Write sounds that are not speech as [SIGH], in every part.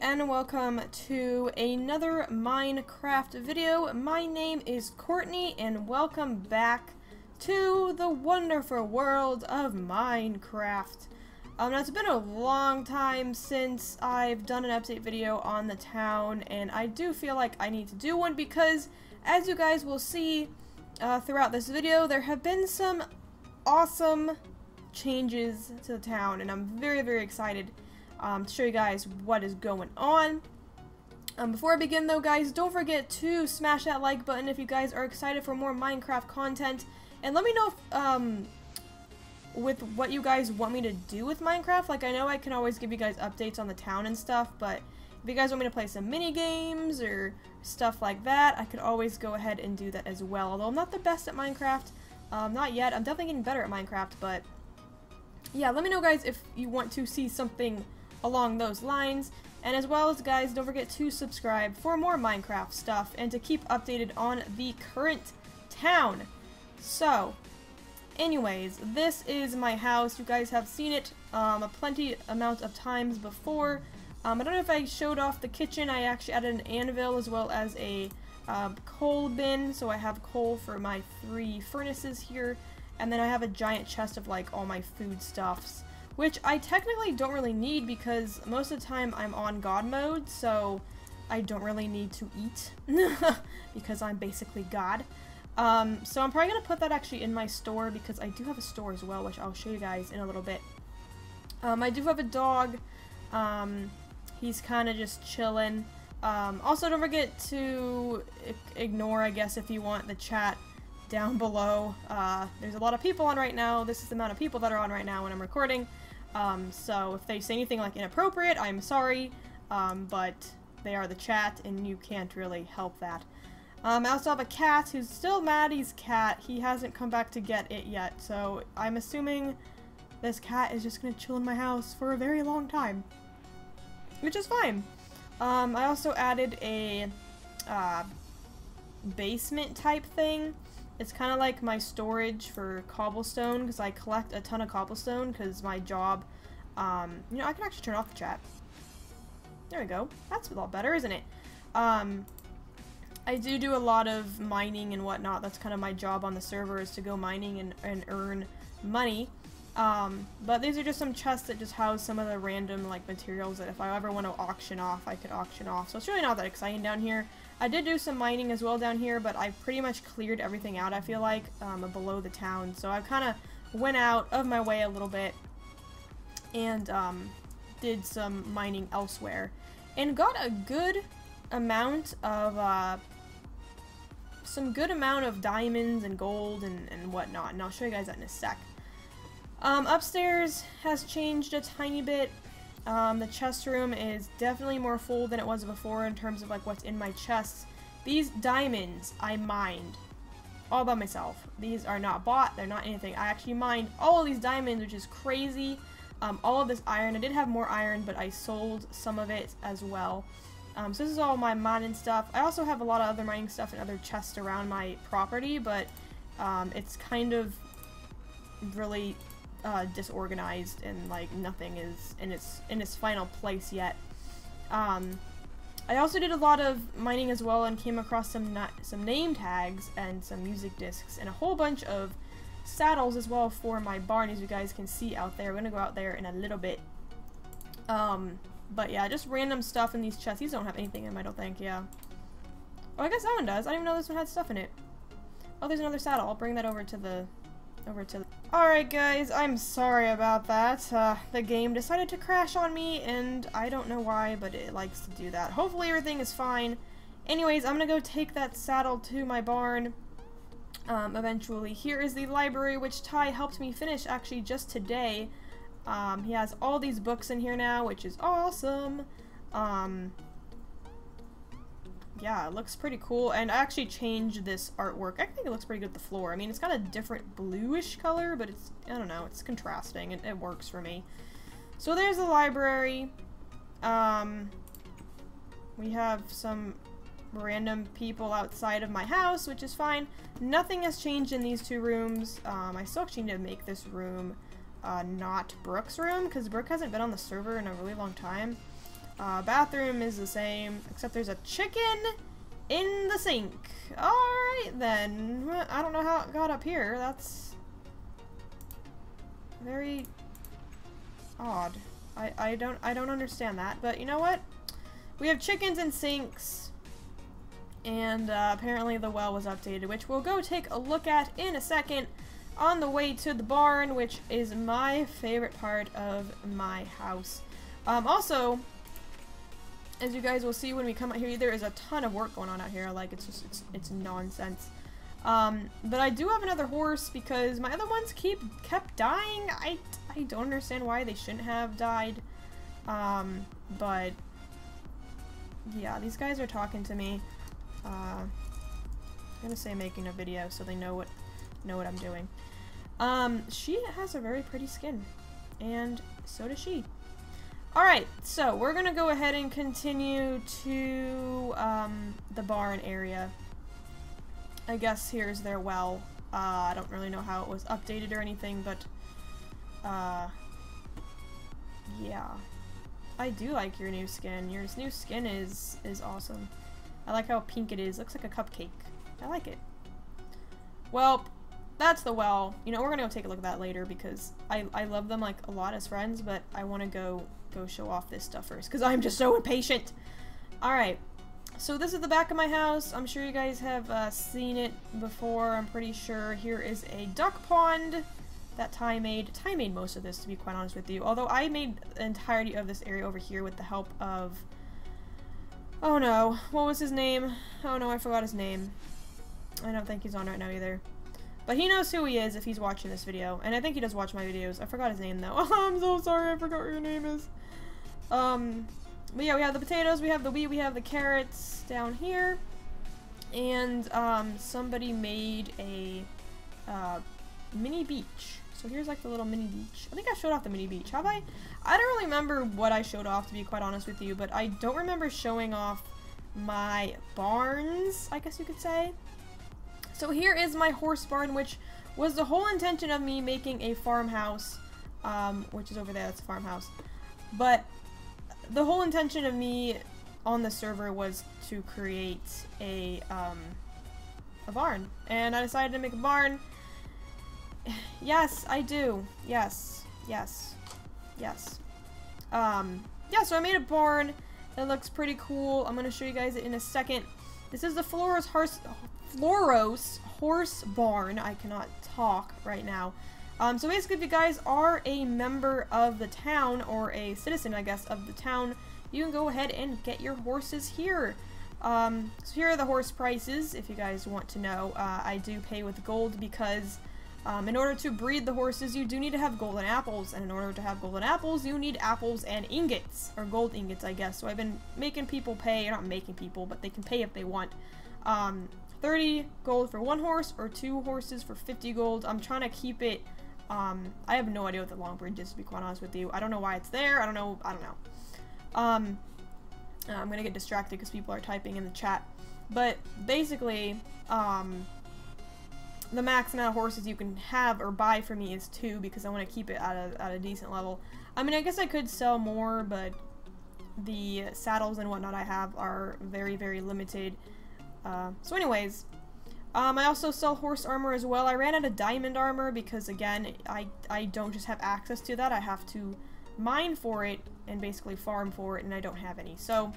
and welcome to another Minecraft video. My name is Courtney and welcome back to the wonderful world of Minecraft. Um, now it's been a long time since I've done an update video on the town and I do feel like I need to do one because as you guys will see uh, throughout this video there have been some awesome changes to the town and I'm very very excited um, to show you guys what is going on. Um, before I begin though guys, don't forget to smash that like button if you guys are excited for more Minecraft content. And let me know if, um, with what you guys want me to do with Minecraft. Like I know I can always give you guys updates on the town and stuff, but if you guys want me to play some mini games or stuff like that, I could always go ahead and do that as well. Although I'm not the best at Minecraft, um, not yet. I'm definitely getting better at Minecraft, but yeah, let me know guys if you want to see something along those lines. And as well as guys, don't forget to subscribe for more Minecraft stuff and to keep updated on the current town. So, anyways, this is my house. You guys have seen it um, a plenty amount of times before. Um, I don't know if I showed off the kitchen. I actually added an anvil as well as a uh, coal bin. So I have coal for my three furnaces here. And then I have a giant chest of like all my foodstuffs which I technically don't really need because most of the time I'm on God mode, so I don't really need to eat [LAUGHS] because I'm basically God. Um, so I'm probably going to put that actually in my store because I do have a store as well, which I'll show you guys in a little bit. Um, I do have a dog. Um, he's kind of just chilling. Um, also, don't forget to ignore, I guess, if you want the chat down below. Uh, there's a lot of people on right now. This is the amount of people that are on right now when I'm recording. Um, so if they say anything like inappropriate, I'm sorry, um, but they are the chat and you can't really help that. Um, I also have a cat who's still Maddie's cat. He hasn't come back to get it yet, so I'm assuming this cat is just gonna chill in my house for a very long time. Which is fine. Um, I also added a uh, basement type thing it's kind of like my storage for cobblestone because I collect a ton of cobblestone because my job, um, you know, I can actually turn off the chat. There we go. That's a lot better, isn't it? Um, I do do a lot of mining and whatnot. That's kind of my job on the server is to go mining and, and earn money. Um, but these are just some chests that just house some of the random like materials that if I ever want to auction off, I could auction off. So it's really not that exciting down here. I did do some mining as well down here, but I pretty much cleared everything out, I feel like, um, below the town. So I kind of went out of my way a little bit and um, did some mining elsewhere. And got a good amount of, uh, some good amount of diamonds and gold and, and whatnot. And I'll show you guys that in a sec. Um, upstairs has changed a tiny bit. Um, the chest room is definitely more full than it was before in terms of like what's in my chests. These diamonds I mined all by myself. These are not bought, they're not anything. I actually mined all of these diamonds, which is crazy. Um, all of this iron, I did have more iron, but I sold some of it as well. Um, so this is all my mining stuff. I also have a lot of other mining stuff and other chests around my property, but um, it's kind of really uh, disorganized and like nothing is in its in its final place yet. Um, I also did a lot of mining as well and came across some some name tags and some music discs and a whole bunch of saddles as well for my barn as you guys can see out there. We're gonna go out there in a little bit. Um, but yeah, just random stuff in these chests. These don't have anything in them, I don't think, yeah. Oh, I guess that one does. I didn't even know this one had stuff in it. Oh, there's another saddle. I'll bring that over to the over to Alright guys, I'm sorry about that. Uh, the game decided to crash on me, and I don't know why, but it likes to do that. Hopefully everything is fine. Anyways, I'm gonna go take that saddle to my barn um, eventually. Here is the library, which Tai helped me finish actually just today. Um, he has all these books in here now, which is awesome. Um, yeah, it looks pretty cool. And I actually changed this artwork. I think it looks pretty good with the floor. I mean, it's got a different bluish color, but it's, I don't know, it's contrasting. It, it works for me. So there's the library. Um, we have some random people outside of my house, which is fine. Nothing has changed in these two rooms. Um, I still actually need to make this room uh, not Brooke's room, because Brooke hasn't been on the server in a really long time. Uh, bathroom is the same, except there's a chicken in the sink. Alright then. I don't know how it got up here. That's very odd. I, I don't I don't understand that. But you know what? We have chickens in sinks. And uh, apparently the well was updated, which we'll go take a look at in a second on the way to the barn, which is my favorite part of my house. Um, also, as you guys will see when we come out here, there is a ton of work going on out here. Like, it's just, it's, it's nonsense. Um, but I do have another horse because my other ones keep, kept dying. I, I don't understand why they shouldn't have died. Um, but, yeah, these guys are talking to me. Uh, I'm gonna say making a video so they know what, know what I'm doing. Um, she has a very pretty skin. And so does she. Alright, so we're gonna go ahead and continue to um, the barn area. I guess here's their well. Uh, I don't really know how it was updated or anything, but uh, yeah. I do like your new skin. Your new skin is is awesome. I like how pink it is. Looks like a cupcake. I like it. Well, that's the well. You know, we're gonna go take a look at that later because I, I love them like a lot as friends, but I want to go go show off this stuff first because I'm just so impatient. Alright, so this is the back of my house. I'm sure you guys have uh, seen it before. I'm pretty sure here is a duck pond that Tai made. Tai made most of this, to be quite honest with you. Although I made the entirety of this area over here with the help of... Oh no, what was his name? Oh no, I forgot his name. I don't think he's on right now either. But he knows who he is if he's watching this video. And I think he does watch my videos. I forgot his name though. [LAUGHS] I'm so sorry, I forgot what your name is. Um, but yeah, we have the potatoes, we have the wheat, we have the carrots down here. And um, somebody made a uh, mini beach. So here's like the little mini beach. I think I showed off the mini beach, have I? I don't really remember what I showed off to be quite honest with you, but I don't remember showing off my barns, I guess you could say. So here is my horse barn, which was the whole intention of me making a farmhouse, um, which is over there, that's a farmhouse. But the whole intention of me on the server was to create a, um, a barn. And I decided to make a barn. [SIGHS] yes, I do. Yes. Yes. Yes. Um, yeah, so I made a barn. It looks pretty cool. I'm to show you guys it in a second. This is the Flouros horse, Flouros horse barn. I cannot talk right now. Um, so basically, if you guys are a member of the town, or a citizen, I guess, of the town, you can go ahead and get your horses here. Um, so here are the horse prices, if you guys want to know. Uh, I do pay with gold because um, in order to breed the horses, you do need to have golden apples, and in order to have golden apples, you need apples and ingots, or gold ingots, I guess. So I've been making people pay, not making people, but they can pay if they want. Um, 30 gold for one horse, or two horses for 50 gold. I'm trying to keep it um, I have no idea what the long bridge is, to be quite honest with you. I don't know why it's there. I don't know. I don't know. Um, uh, I'm gonna get distracted because people are typing in the chat. But basically, um, the max amount of horses you can have or buy for me is two because I want to keep it at a, at a decent level. I mean, I guess I could sell more, but the saddles and whatnot I have are very, very limited. Uh, so anyways, um, I also sell horse armor as well. I ran out of diamond armor because, again, I, I don't just have access to that. I have to mine for it and basically farm for it, and I don't have any. So,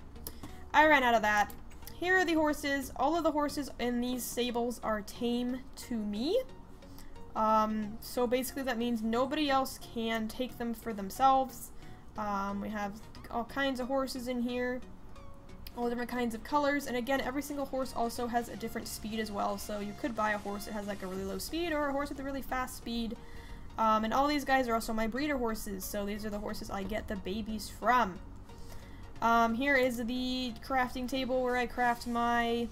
I ran out of that. Here are the horses. All of the horses in these stables are tame to me. Um, so basically that means nobody else can take them for themselves. Um, we have all kinds of horses in here all different kinds of colors, and again, every single horse also has a different speed as well, so you could buy a horse that has like a really low speed or a horse with a really fast speed. Um, and all these guys are also my breeder horses, so these are the horses I get the babies from. Um, here is the crafting table where I craft my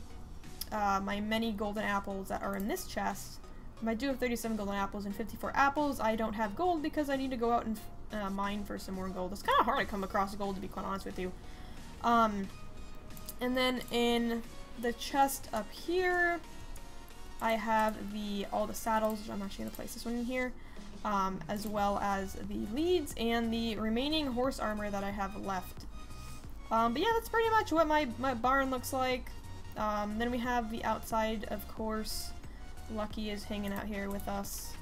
uh, my many golden apples that are in this chest. I do have 37 golden apples and 54 apples. I don't have gold because I need to go out and uh, mine for some more gold. It's kind of hard to come across gold, to be quite honest with you. Um, and then in the chest up here, I have the all the saddles, which I'm actually going to place this one in here, um, as well as the leads and the remaining horse armor that I have left. Um, but yeah, that's pretty much what my, my barn looks like. Um, then we have the outside, of course. Lucky is hanging out here with us.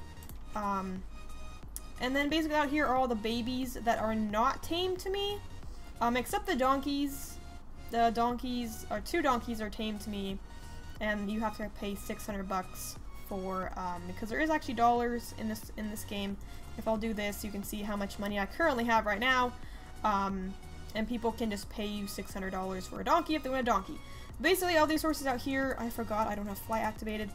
Um, and then basically out here are all the babies that are not tame to me. Um, except the donkeys. The donkeys, or two donkeys are tamed to me. And you have to pay 600 bucks for, um, because there is actually dollars in this, in this game. If I'll do this, you can see how much money I currently have right now. Um, and people can just pay you $600 for a donkey if they want a donkey. Basically, all these horses out here, I forgot, I don't have fly activated,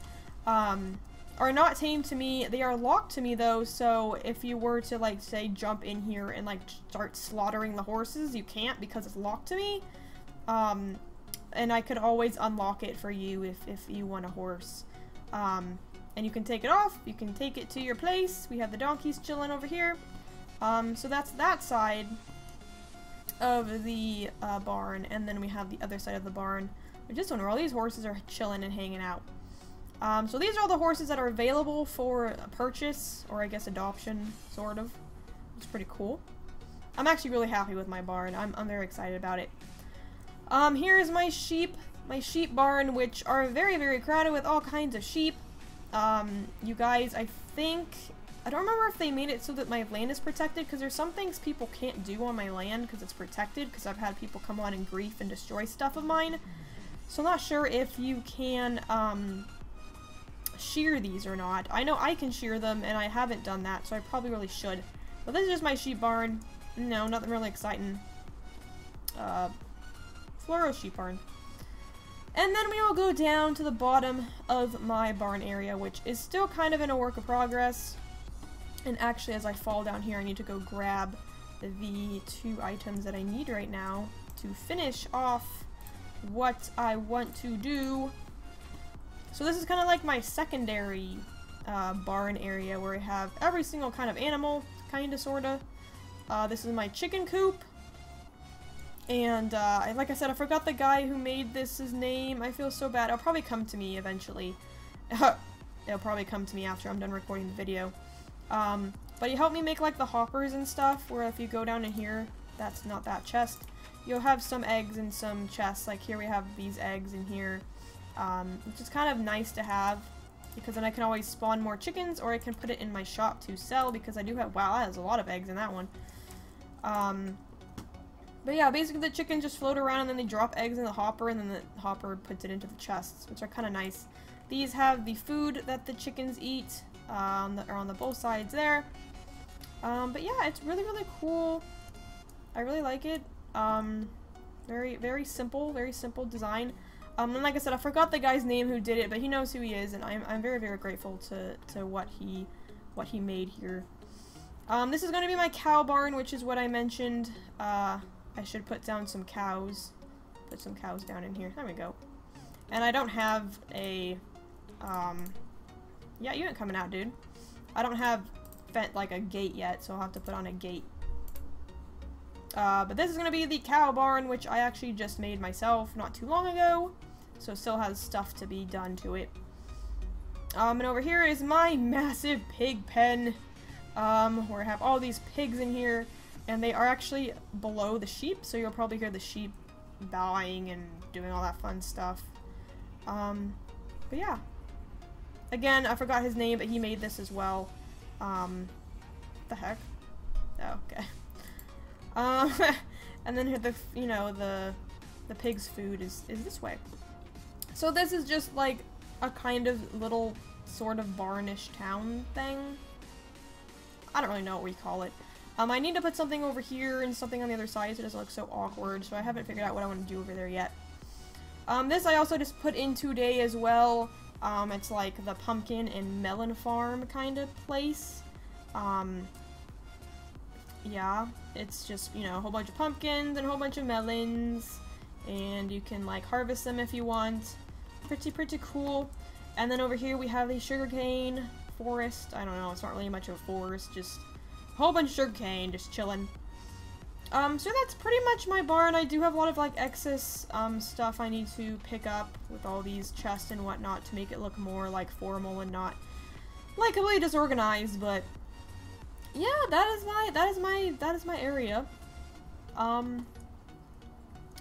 um, are not tamed to me. They are locked to me though, so if you were to like say jump in here and like start slaughtering the horses, you can't because it's locked to me. Um, and I could always unlock it for you if, if you want a horse. Um, and you can take it off, you can take it to your place. We have the donkeys chilling over here. Um, so that's that side of the uh, barn, and then we have the other side of the barn, which is one where all these horses are chilling and hanging out. Um, so these are all the horses that are available for purchase, or I guess adoption, sort of. It's pretty cool. I'm actually really happy with my barn. I'm, I'm very excited about it. Um, here is my sheep, my sheep barn, which are very, very crowded with all kinds of sheep. Um, you guys, I think, I don't remember if they made it so that my land is protected, because there's some things people can't do on my land because it's protected, because I've had people come on and grief and destroy stuff of mine. So I'm not sure if you can, um, shear these or not. I know I can shear them, and I haven't done that, so I probably really should. But this is just my sheep barn. No, nothing really exciting. Uh, Floro sheep barn. And then we will go down to the bottom of my barn area, which is still kind of in a work of progress. And actually, as I fall down here, I need to go grab the two items that I need right now to finish off what I want to do so this is kind of like my secondary uh, barn area where I have every single kind of animal, kinda sorta. Uh, this is my chicken coop. And uh, like I said, I forgot the guy who made this his name. I feel so bad. It'll probably come to me eventually. [LAUGHS] It'll probably come to me after I'm done recording the video. Um, but he helped me make like the hoppers and stuff where if you go down in here, that's not that chest. You'll have some eggs and some chests. Like here we have these eggs in here um, which is kind of nice to have because then I can always spawn more chickens or I can put it in my shop to sell because I do have, wow, that has a lot of eggs in that one. Um, but yeah, basically the chickens just float around and then they drop eggs in the hopper and then the hopper puts it into the chests, which are kind of nice. These have the food that the chickens eat, um, that are on the both sides there. Um, but yeah, it's really, really cool. I really like it. Um, very, very simple, very simple design. Um, and like I said, I forgot the guy's name who did it, but he knows who he is, and I'm, I'm very, very grateful to, to what he what he made here. Um, this is going to be my cow barn, which is what I mentioned. Uh, I should put down some cows. Put some cows down in here. There we go. And I don't have a... Um, yeah, you ain't coming out, dude. I don't have like a gate yet, so I'll have to put on a gate. Uh, but this is to be the cow barn, which I actually just made myself not too long ago. So still has stuff to be done to it. Um, and over here is my massive pig pen. Um, where I have all these pigs in here. And they are actually below the sheep, so you'll probably hear the sheep bowing and doing all that fun stuff. Um, but yeah. Again, I forgot his name, but he made this as well. Um, the heck? Oh, okay. [LAUGHS] Um, [LAUGHS] and then the, you know, the, the pig's food is, is this way. So this is just like a kind of little sort of barnish town thing. I don't really know what we call it. Um, I need to put something over here and something on the other side so it doesn't look so awkward, so I haven't figured out what I want to do over there yet. Um, this I also just put in today as well. Um, it's like the pumpkin and melon farm kind of place. Um, yeah, it's just, you know, a whole bunch of pumpkins and a whole bunch of melons. And you can, like, harvest them if you want. Pretty, pretty cool. And then over here we have a sugarcane forest. I don't know, it's not really much of a forest, just whole bunch of sugarcane just chilling. Um, so that's pretty much my barn. I do have a lot of, like, excess, um, stuff I need to pick up with all these chests and whatnot to make it look more, like, formal and not, like, completely disorganized, but yeah, that is my that is my that is my area. Um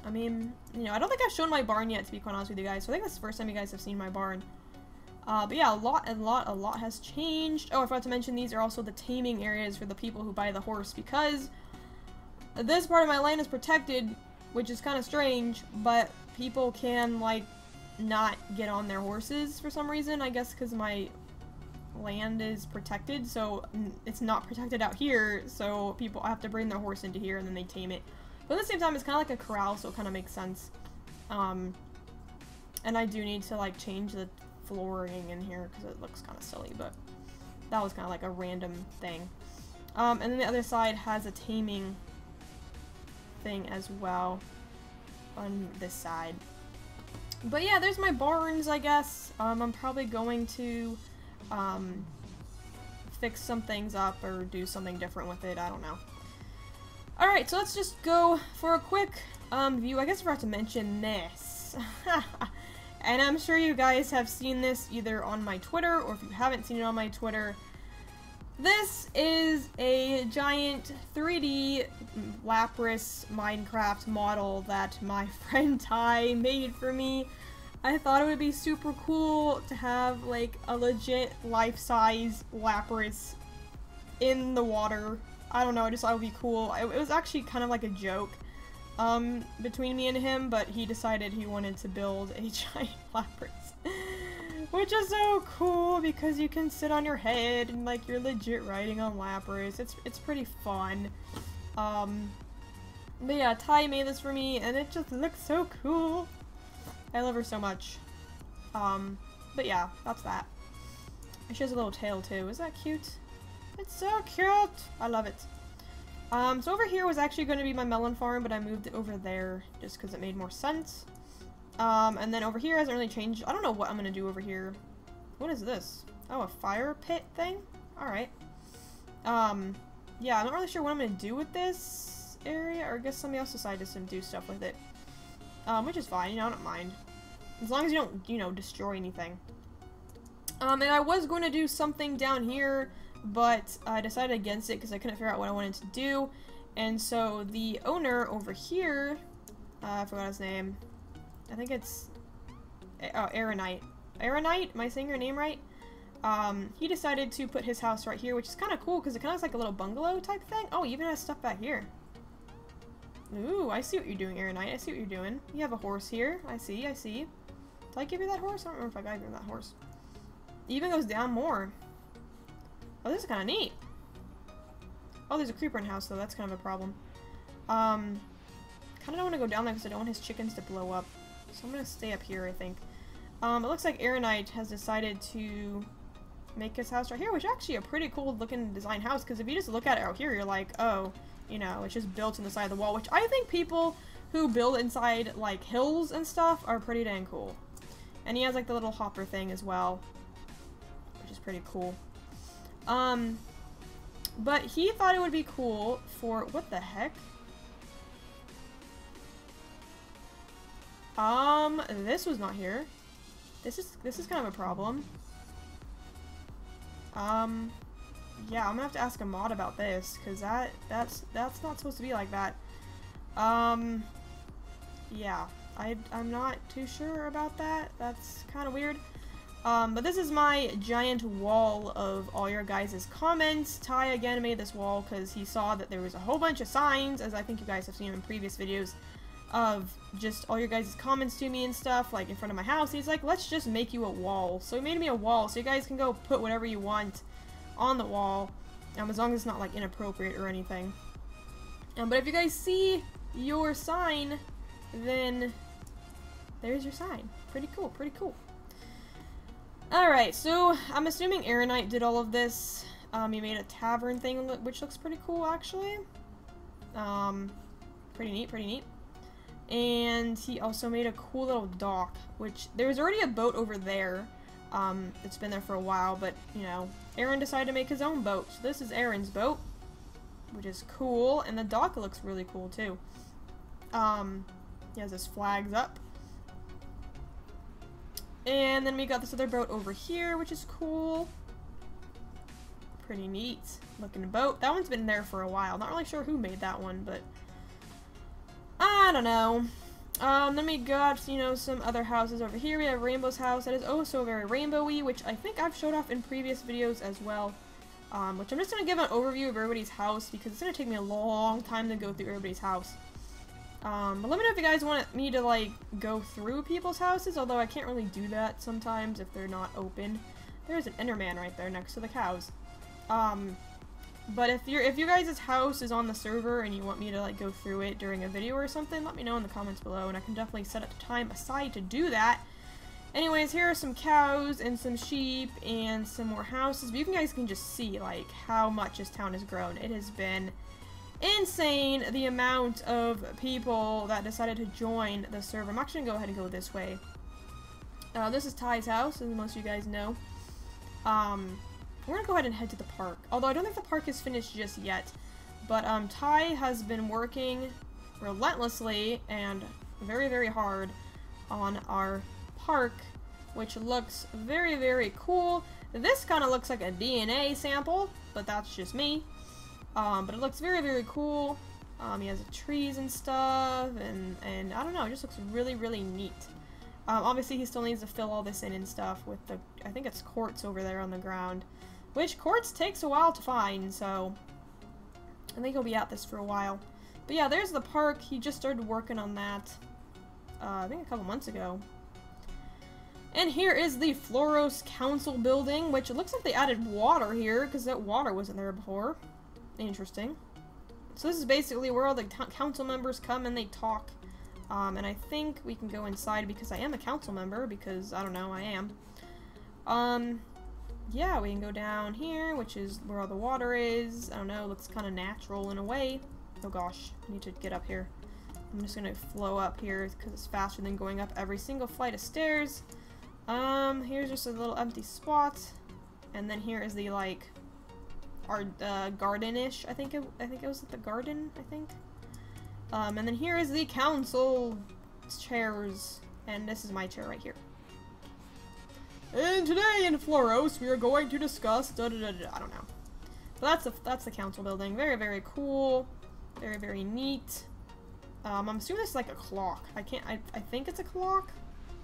I mean, you know, I don't think I've shown my barn yet, to be quite honest with you guys. So I think that's the first time you guys have seen my barn. Uh, but yeah, a lot, a lot, a lot has changed. Oh, I forgot to mention these are also the taming areas for the people who buy the horse because this part of my land is protected, which is kind of strange, but people can, like, not get on their horses for some reason. I guess because my land is protected, so it's not protected out here, so people have to bring their horse into here and then they tame it. But at the same time, it's kind of like a corral, so it kind of makes sense. Um, and I do need to, like, change the flooring in here because it looks kind of silly, but that was kind of like a random thing. Um, and then the other side has a taming thing as well on this side. But yeah, there's my barns, I guess. Um, I'm probably going to um, fix some things up or do something different with it. I don't know. Alright, so let's just go for a quick um, view. I guess I forgot to mention this. [LAUGHS] And I'm sure you guys have seen this either on my Twitter or if you haven't seen it on my Twitter. This is a giant 3D Lapras Minecraft model that my [LAUGHS] friend Tai made for me. I thought it would be super cool to have like a legit life-size Lapras in the water. I don't know, I just thought it would be cool. It, it was actually kind of like a joke um, between me and him, but he decided he wanted to build a [LAUGHS] giant Lapras. Which is so cool because you can sit on your head and like you're legit riding on Lapras. It's it's pretty fun. Um, but yeah, Tai made this for me and it just looks so cool. I love her so much. Um, but yeah, that's that. She has a little tail too. Is that cute? It's so cute! I love it. Um, so over here was actually going to be my melon farm, but I moved it over there just because it made more sense. Um, and then over here hasn't really changed. I don't know what I'm going to do over here. What is this? Oh, a fire pit thing? Alright. Um, yeah, I'm not really sure what I'm going to do with this area, or I guess somebody else decided to do stuff with it. Um, which is fine, you know, I don't mind. As long as you don't, you know, destroy anything. Um, and I was going to do something down here but I decided against it because I couldn't figure out what I wanted to do. And so the owner over here, uh, I forgot his name. I think it's oh, Aeronite. Aeronite? Am I saying your name right? Um, he decided to put his house right here, which is kind of cool because it kind of looks like a little bungalow type thing. Oh, even has stuff back here. Ooh, I see what you're doing, Aeronite. I see what you're doing. You have a horse here. I see, I see. Did I give you that horse? I don't remember if I gave you that horse. It even goes down more. Oh, this is kind of neat. Oh, there's a creeper in house, though. That's kind of a problem. Um, kind of don't want to go down there because I don't want his chickens to blow up. So I'm going to stay up here, I think. Um, it looks like Aeronite has decided to make his house right here, which is actually a pretty cool looking design house, because if you just look at it out here, you're like, oh, you know, it's just built in the side of the wall, which I think people who build inside, like, hills and stuff are pretty dang cool. And he has, like, the little hopper thing as well, which is pretty cool. Um, but he thought it would be cool for, what the heck? Um, this was not here. This is, this is kind of a problem. Um, yeah, I'm gonna have to ask a mod about this, because that, that's, that's not supposed to be like that. Um, yeah, I, I'm not too sure about that. That's kind of weird. Um, but this is my giant wall of all your guys' comments. Tai again made this wall because he saw that there was a whole bunch of signs, as I think you guys have seen in previous videos, of just all your guys' comments to me and stuff, like in front of my house. He's like, let's just make you a wall. So he made me a wall, so you guys can go put whatever you want on the wall, um, as long as it's not like inappropriate or anything. Um, but if you guys see your sign, then there's your sign. Pretty cool, pretty cool. Alright, so I'm assuming Aaronite did all of this. Um, he made a tavern thing, which looks pretty cool, actually. Um, pretty neat, pretty neat. And he also made a cool little dock, which there's already a boat over there. Um, it's been there for a while, but, you know, Aaron decided to make his own boat. So this is Aaron's boat, which is cool, and the dock looks really cool, too. Um, he has his flags up. And then we got this other boat over here, which is cool. Pretty neat looking boat. That one's been there for a while. Not really sure who made that one, but I don't know. Um, then we got, you know, some other houses over here. We have Rainbow's house that is also very rainbowy, which I think I've showed off in previous videos as well. Um, which I'm just going to give an overview of everybody's house because it's going to take me a long time to go through everybody's house. Um, but let me know if you guys want me to, like, go through people's houses, although I can't really do that sometimes if they're not open. There's an Enderman right there next to the cows. Um, but if your if you guys' house is on the server and you want me to like go through it during a video or something, let me know in the comments below and I can definitely set up time aside to do that. Anyways, here are some cows and some sheep and some more houses. But you guys can just see like how much this town has grown. It has been insane the amount of people that decided to join the server. I'm actually gonna go ahead and go this way. Uh, this is Tai's house, as most of you guys know. Um, we're gonna go ahead and head to the park. Although I don't think the park is finished just yet. But um, Tai has been working relentlessly and very, very hard on our park, which looks very, very cool. This kind of looks like a DNA sample, but that's just me. Um, but it looks very, very cool. Um, he has trees and stuff, and, and I don't know, it just looks really, really neat. Um, obviously, he still needs to fill all this in and stuff with the, I think it's quartz over there on the ground. Which quartz takes a while to find, so I think he'll be at this for a while. But yeah, there's the park. He just started working on that, uh, I think a couple months ago. And here is the Flouros Council building, which it looks like they added water here, because that water wasn't there before. Interesting. So this is basically where all the council members come and they talk. Um, and I think we can go inside because I am a council member, because, I don't know, I am. Um, yeah, we can go down here, which is where all the water is. I don't know, looks kind of natural in a way. Oh gosh, I need to get up here. I'm just gonna flow up here because it's faster than going up every single flight of stairs. Um, here's just a little empty spot. And then here is the, like, our uh, garden-ish, I think it, I think it was at the garden, I think. Um, and then here is the council chairs. And this is my chair right here. And today in Flouros, we are going to discuss da da da da. I don't know. But that's the that's the council building. Very very cool. Very very neat. Um, I'm assuming it's like a clock. I can't. I I think it's a clock.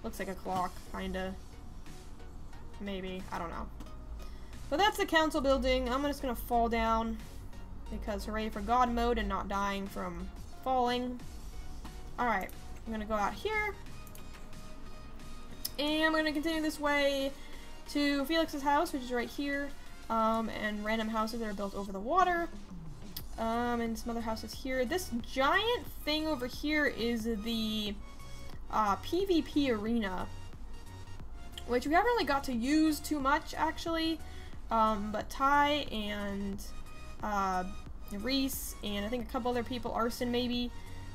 Looks like a clock, kinda. Maybe. I don't know. But that's the council building. I'm just gonna fall down because hooray for God mode and not dying from falling. Alright, I'm gonna go out here. And I'm to continue this way to Felix's house, which is right here, um, and random houses that are built over the water. Um, and some other houses here. This giant thing over here is the uh, PvP arena, which we haven't really got to use too much, actually. Um, but Tai and uh, Reese and I think a couple other people, Arson maybe,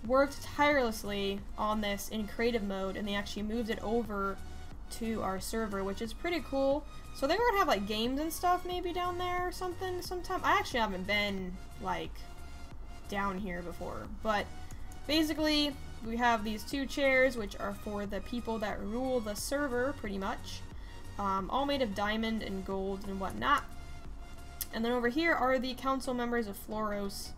worked tirelessly on this in creative mode, and they actually moved it over to our server, which is pretty cool. So they're gonna have like games and stuff maybe down there or something sometime. I actually haven't been like down here before, but basically we have these two chairs which are for the people that rule the server pretty much. Um, all made of diamond and gold and whatnot. And then over here are the council members of Flouros.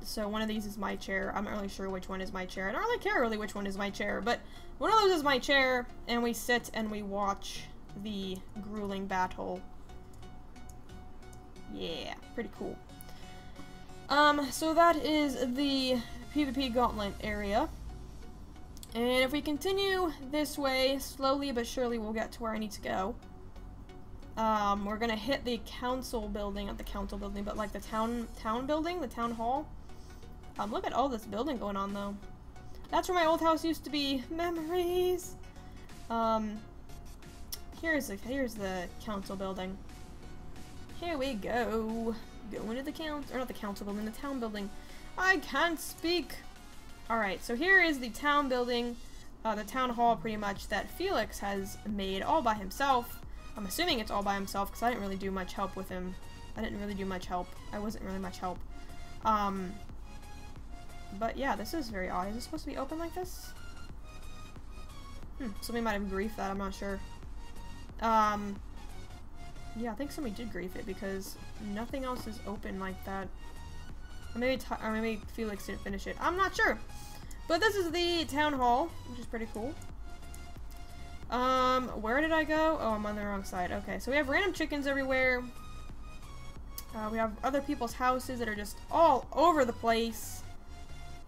So one of these is my chair. I'm not really sure which one is my chair. I don't really care really which one is my chair, but one of those is my chair, and we sit and we watch the grueling battle. Yeah, pretty cool. Um, so that is the PvP Gauntlet area. And if we continue this way, slowly but surely we'll get to where I need to go. Um, we're gonna hit the council building, not the council building, but like the town town building, the town hall. Um, look at all this building going on though. That's where my old house used to be. Memories! Um, here's the, here's the council building. Here we go. Going to the council, or not the council building, the town building. I can't speak! Alright, so here is the town building, uh, the town hall pretty much, that Felix has made all by himself. I'm assuming it's all by himself, because I didn't really do much help with him. I didn't really do much help. I wasn't really much help. Um, but yeah, this is very odd. Is it supposed to be open like this? Hmm, somebody might have griefed that, I'm not sure. Um, yeah, I think somebody did grief it because nothing else is open like that. Or maybe, or maybe Felix didn't finish it. I'm not sure. But this is the town hall, which is pretty cool. Um, where did I go? Oh, I'm on the wrong side. Okay, so we have random chickens everywhere. Uh, we have other people's houses that are just all over the place.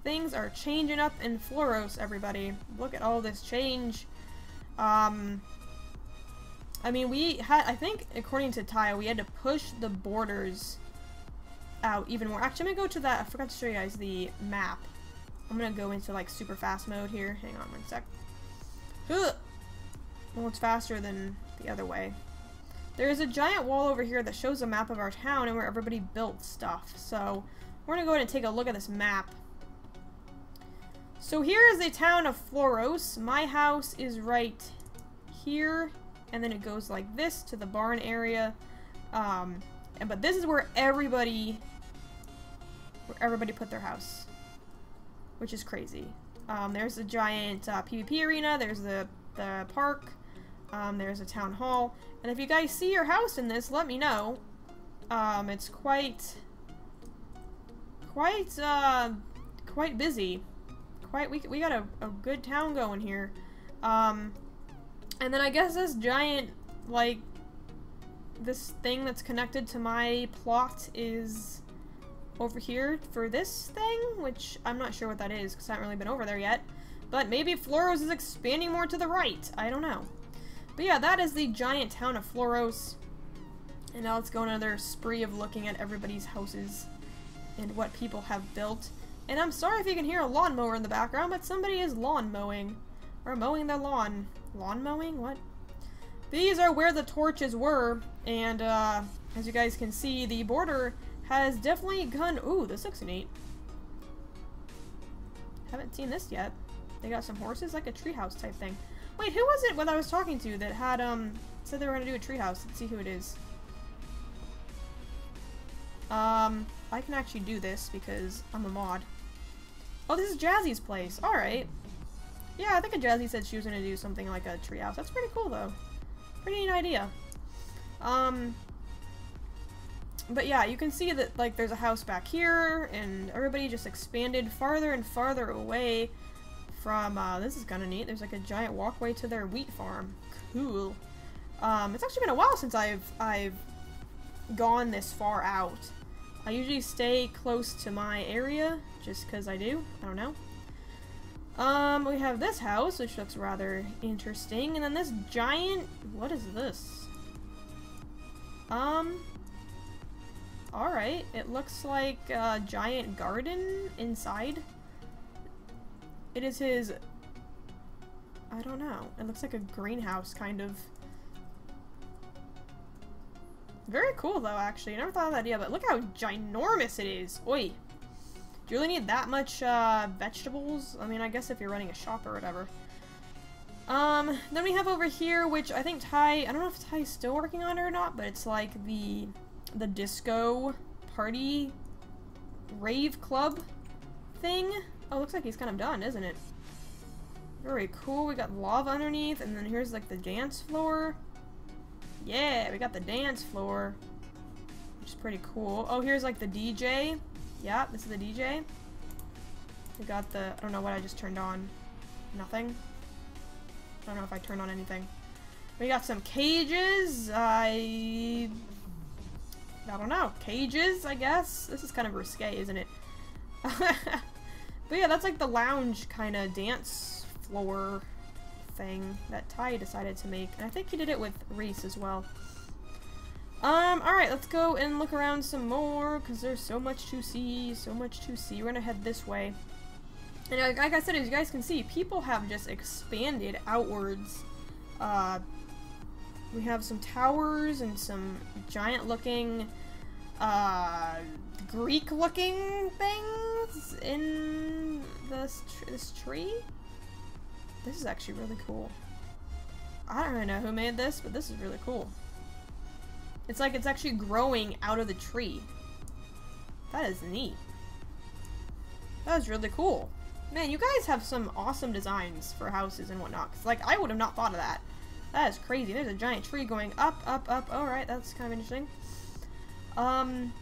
Things are changing up in Flouros, everybody. Look at all this change. Um, I mean, we had, I think, according to Taya, we had to push the borders out even more. Actually, I'm gonna go to that, I forgot to show you guys the map. I'm gonna go into, like, super fast mode here. Hang on one sec. Ugh. Well, it's faster than the other way. There is a giant wall over here that shows a map of our town and where everybody built stuff. So, we're gonna go ahead and take a look at this map. So here is the town of Flouros. My house is right here, and then it goes like this to the barn area. Um, and, but this is where everybody, where everybody put their house, which is crazy. Um, there's a giant uh, PvP arena. There's the the park. Um, there's a town hall. And if you guys see your house in this, let me know. Um, it's quite, quite, uh, quite busy quite, we, we got a, a good town going here. Um, and then I guess this giant, like, this thing that's connected to my plot is over here for this thing, which I'm not sure what that is because I haven't really been over there yet. But maybe Flouros is expanding more to the right. I don't know. But yeah, that is the giant town of Flouros. And now let's go another spree of looking at everybody's houses and what people have built. And I'm sorry if you can hear a lawnmower in the background, but somebody is lawn mowing. Or mowing their lawn. Lawn mowing? What? These are where the torches were, and uh, as you guys can see, the border has definitely gone... Ooh, this looks neat. Haven't seen this yet. They got some horses, like a treehouse type thing. Wait, who was it when I was talking to that had, um, said they were going to do a treehouse? Let's see who it is. Um, I can actually do this because I'm a mod. Oh, this is Jazzy's place. Alright. Yeah, I think a Jazzy said she was going to do something like a treehouse. That's pretty cool, though. Pretty neat idea. Um, but yeah, you can see that, like, there's a house back here, and everybody just expanded farther and farther away from, uh, this is kind of neat. There's, like, a giant walkway to their wheat farm. Cool. Um, it's actually been a while since I've, I've gone this far out. I usually stay close to my area, just because I do. I don't know. Um, we have this house, which looks rather interesting, and then this giant... What is this? Um... Alright, it looks like a giant garden inside. It is his... I don't know. It looks like a greenhouse, kind of. Very cool, though, actually. I never thought of that idea, but look how ginormous it is. Oi. Do you really need that much uh, vegetables? I mean, I guess if you're running a shop or whatever. Um, then we have over here, which I think Tai, I don't know if Tai's still working on it or not, but it's like the, the disco party rave club thing. Oh, looks like he's kind of done, isn't it? Very cool. We got lava underneath, and then here's like the dance floor. Yeah, we got the dance floor. Which is pretty cool. Oh, here's like the DJ. Yeah, this is the DJ. We got the, I don't know what I just turned on. Nothing. I don't know if I turned on anything. We got some cages. I... I don't know. Cages, I guess? This is kind of risque, isn't it? [LAUGHS] but yeah, that's like the lounge kind of dance floor thing that Tai decided to make. And I think he did it with Reese as well. Um, alright, let's go and look around some more, because there's so much to see, so much to see. We're gonna head this way. And like I said, as you guys can see, people have just expanded outwards. Uh, we have some towers and some giant-looking, uh, Greek-looking things in this, tr this tree? This is actually really cool. I don't really know who made this, but this is really cool. It's like it's actually growing out of the tree. That is neat. That is really cool. Man, you guys have some awesome designs for houses and whatnot. Cause, like, I would have not thought of that. That is crazy. There's a giant tree going up, up, up. Alright, that's kind of interesting. Um,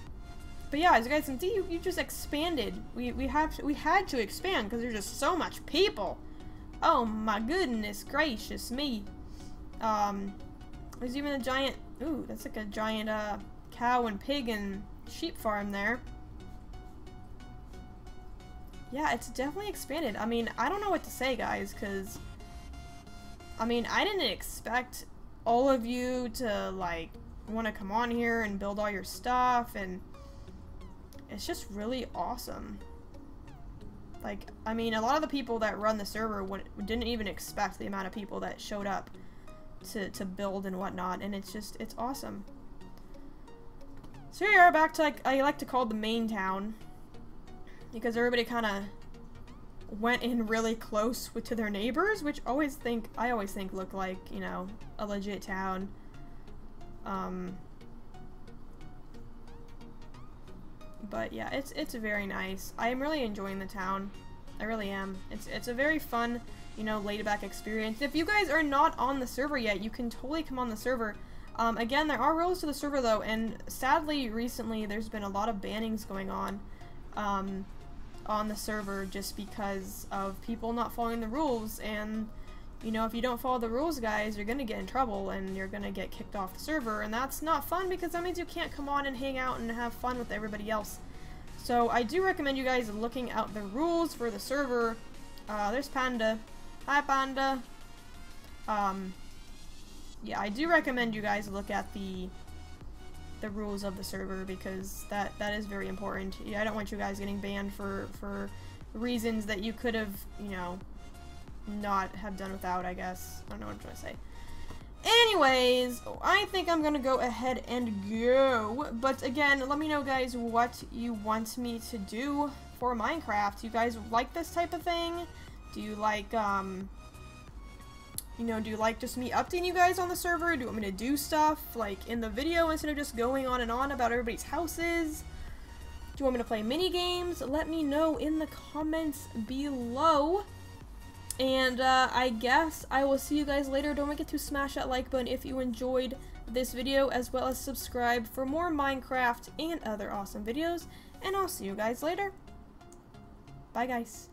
but yeah, as you guys can see, you, you just expanded. We we have to, we had to expand because there's just so much people. Oh my goodness gracious me. Um, there's even a giant. Ooh, that's like a giant uh cow and pig and sheep farm there. Yeah, it's definitely expanded. I mean, I don't know what to say, guys, because I mean, I didn't expect all of you to like want to come on here and build all your stuff and it's just really awesome. Like, I mean, a lot of the people that run the server would, didn't even expect the amount of people that showed up to, to build and whatnot, and it's just, it's awesome. So here we are back to, like, I like to call the main town, because everybody kind of went in really close with, to their neighbors, which always think, I always think look like, you know, a legit town. Um, but yeah, it's it's very nice. I am really enjoying the town. I really am. It's it's a very fun, you know, laid back experience. If you guys are not on the server yet, you can totally come on the server. Um, again, there are rules to the server though, and sadly, recently there's been a lot of bannings going on um, on the server just because of people not following the rules and you know, if you don't follow the rules, guys, you're gonna get in trouble and you're gonna get kicked off the server, and that's not fun because that means you can't come on and hang out and have fun with everybody else. So I do recommend you guys looking out the rules for the server. Uh, there's Panda. Hi, Panda. Um, yeah, I do recommend you guys look at the the rules of the server because that that is very important. Yeah, I don't want you guys getting banned for for reasons that you could have, you know, not have done without, I guess. I don't know what I'm trying to say. Anyways, I think I'm gonna go ahead and go. But again, let me know, guys, what you want me to do for Minecraft. You guys like this type of thing? Do you like, um, you know, do you like just me updating you guys on the server? Do you want me to do stuff, like, in the video instead of just going on and on about everybody's houses? Do you want me to play mini games? Let me know in the comments below. And uh, I guess I will see you guys later. Don't forget to smash that like button if you enjoyed this video, as well as subscribe for more Minecraft and other awesome videos. And I'll see you guys later. Bye, guys.